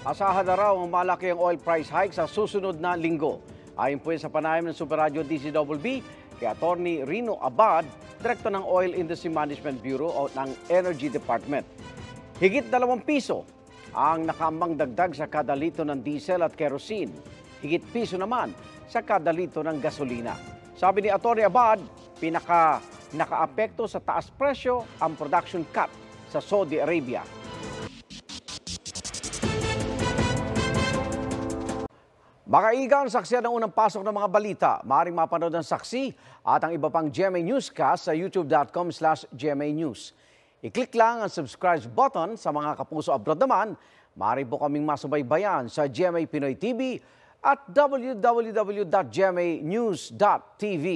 Asahan na raw ang malaki ang oil price hike sa susunod na linggo. Ayon po sa panayam ng Super Radio DCWB kay Attorney Rino Abad, Direktor ng Oil Industry Management Bureau o ng Energy Department. Higit dalawang piso ang nakaambang dagdag sa kada litro ng diesel at kerosene. Higit piso naman sa kada litro ng gasolina. Sabi ni Atty. Abad, pinaka nakaapekto sa taas presyo ang production cut sa Saudi Arabia. Makaigang saksiyan ng unang pasok ng mga balita. Maaring mapanood ang saksi at ang iba pang GMA Newscast sa youtube.com slash GMA News. I-click lang ang subscribe button sa mga kapuso abroad naman. Maaari po kaming masubaybayan sa GMA Pinoy TV at www.gmanews.tv.